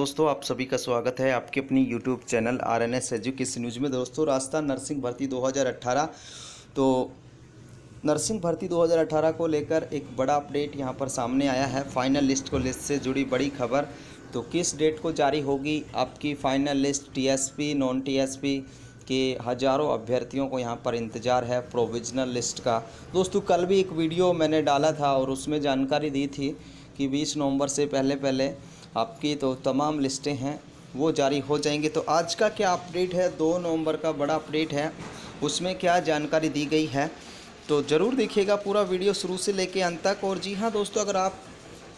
दोस्तों, आप सभी का स्वागत है आपके अपनी YouTube channel R N S education news में। दोस्तों, राजस्थान नर्सिंग भर्ती 2018 तो नर्सिंग भर्ती 2018 को लेकर एक बड़ा अपडेट यहाँ पर सामने आया है। फाइनल लिस्ट को लिस्ट से जुड़ी बड़ी खबर। तो किस डेट को जारी होगी आपकी final list TSP non TSP के हज़ारों अभ्यर्थियों को यहाँ पर इंतज़ार है प्रोविजनल लिस्ट का। दोस्तों, कल भी एक वीडियो मैंने डाला था और उसमें जानकारी दी थी कि 20 नवंबर से पहले पहले आपकी तो तमाम लिस्टें हैं, वो जारी हो जाएँगी। तो आज का क्या अपडेट है? दो नवंबर का बड़ा अपडेट है। उसमें क्या जानकारी दी गई है? तो ज़रूर देखिएगा पूरा वीडियो शुरू से लेके अंत तक। और जी हाँ दोस्तों, अगर आप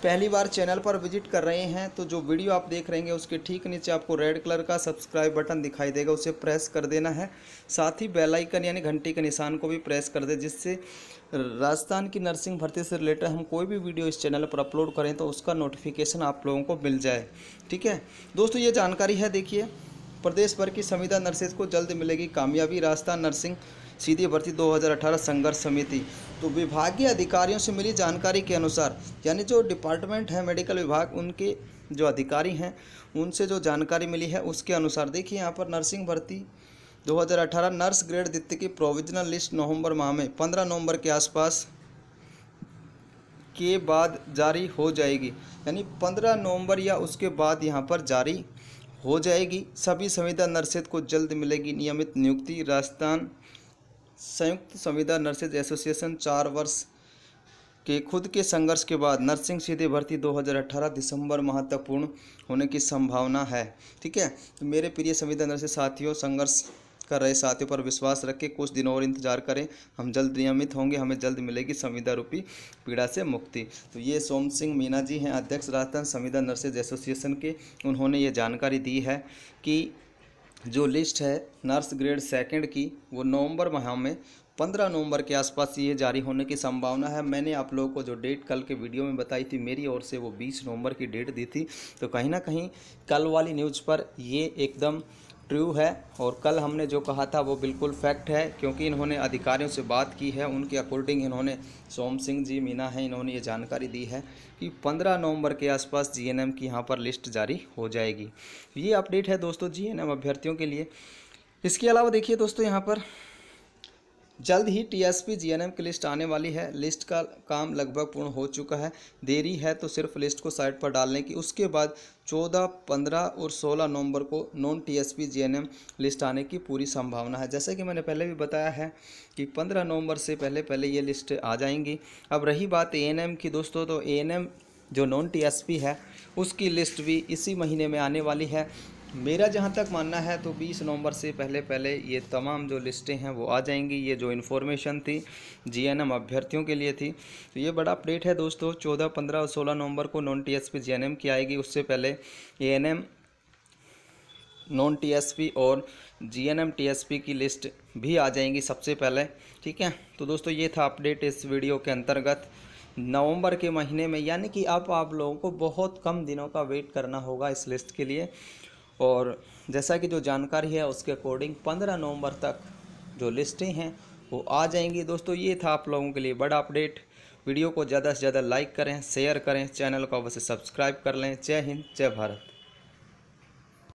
पहली बार चैनल पर विज़िट कर रहे हैं तो जो वीडियो आप देख रहे हैं, उसके ठीक नीचे आपको रेड कलर का सब्सक्राइब बटन दिखाई देगा, उसे प्रेस कर देना है। साथ ही बेल आइकन यानी घंटी के निशान को भी प्रेस कर दे, जिससे राजस्थान की नर्सिंग भर्ती से रिलेटेड हम कोई भी वीडियो इस चैनल पर अपलोड करें तो उसका नोटिफिकेशन आप लोगों को मिल जाए। ठीक है? दोस्तों, ये जानकारी है, देखिए, प्रदेश भर की संविदा नर्सेज को जल्द मिलेगी कामयाबी, राजस्थान नर्सिंग सीधी भर्ती 2018 संघर्ष समिति। तो विभागीय अधिकारियों से मिली जानकारी के अनुसार, यानी जो डिपार्टमेंट है मेडिकल विभाग, उनके जो अधिकारी हैं, उनसे जो जानकारी मिली है, उसके अनुसार देखिए यहाँ पर नर्सिंग भर्ती 2018 नर्स ग्रेड द्वितीय की प्रोविजनल लिस्ट नवंबर माह में 15 नवंबर के आसपास के बाद जारी हो जाएगी। यानी 15 नवंबर या उसके बाद यहाँ पर जारी हो जाएगी। सभी संविदा नर्सेज को जल्द मिलेगी नियमित नियुक्ति, राजस्थान संयुक्त संविदा नर्सेज एसोसिएशन चार वर्ष के खुद के संघर्ष के बाद नर्सिंग सीधे भर्ती 2018 दिसंबर माह तक पूर्ण होने की संभावना है। ठीक है? तो मेरे प्रिय संविदा नर्सेज साथियों, संघर्ष कर रहे साथियों पर विश्वास रख, कुछ दिनों और इंतज़ार करें। हम जल्द नियमित होंगे, हमें जल्द मिलेगी संविदा रूपी पीड़ा से मुक्ति। तो ये सोम सिंह मीना जी हैं, अध्यक्ष राजस्थान संविदा नर्सेज एसोसिएशन के। उन्होंने ये जानकारी दी है कि जो लिस्ट है नर्स ग्रेड सेकंड की, वो नवंबर माह में, पंद्रह नवंबर के आसपास ये जारी होने की संभावना है। मैंने आप लोगों को जो डेट कल के वीडियो में बताई थी, मेरी ओर से वो बीस नवंबर की डेट दी थी। तो कहीं ना कहीं कल वाली न्यूज़ पर ये एकदम ट्रू है और कल हमने जो कहा था वो बिल्कुल फैक्ट है, क्योंकि इन्होंने अधिकारियों से बात की है, उनके अकॉर्डिंग इन्होंने सोम सिंह जी, मीना है, इन्होंने ये जानकारी दी है कि 15 नवंबर के आसपास जीएनएम की यहाँ पर लिस्ट जारी हो जाएगी। ये अपडेट है दोस्तों जीएनएम अभ्यर्थियों के लिए। इसके अलावा देखिए दोस्तों यहाँ पर जल्द ही टीएसपी जीएनएम की लिस्ट आने वाली है। लिस्ट का काम लगभग पूर्ण हो चुका है। देरी है तो सिर्फ़ लिस्ट को साइट पर डालने की। उसके बाद 14, 15 और 16 नवंबर को नॉन टीएसपी जीएनएम लिस्ट आने की पूरी संभावना है। जैसे कि मैंने पहले भी बताया है कि 15 नवंबर से पहले पहले ये लिस्ट आ जाएँगी। अब रही बात एएनएम की दोस्तों तो ए जो नॉन टीएसपी है उसकी लिस्ट भी इसी महीने में आने वाली है। मेरा जहाँ तक मानना है तो 20 नवंबर से पहले पहले ये तमाम जो लिस्टें हैं वो आ जाएँगी। ये जो इन्फॉर्मेशन थी जीएनएम अभ्यर्थियों के लिए थी। तो ये बड़ा अपडेट है दोस्तों 14, 15 और 16 नवंबर को नॉन टीएसपी जीएनएम की आएगी। उससे पहले एएनएम नॉन टीएसपी और जीएनएम टीएसपी की लिस्ट भी आ जाएँगी सबसे पहले ठीक है? तो दोस्तों ये था अपडेट इस वीडियो के अंतर्गत। नवंबर के महीने में यानी कि अब आप लोगों को बहुत कम दिनों का वेट करना होगा इस लिस्ट के लिए। और जैसा कि जो जानकारी है, उसके अकॉर्डिंग पंद्रह नवंबर तक जो लिस्टें हैं, वो आ जाएँगी। दोस्तों, ये था आप लोगों के लिए बड़ा अपडेट। वीडियो को ज़्यादा से ज़्यादा लाइक करें, शेयर करें, चैनल को अवश्य सब्सक्राइब कर लें। जय हिंद, जय भारत।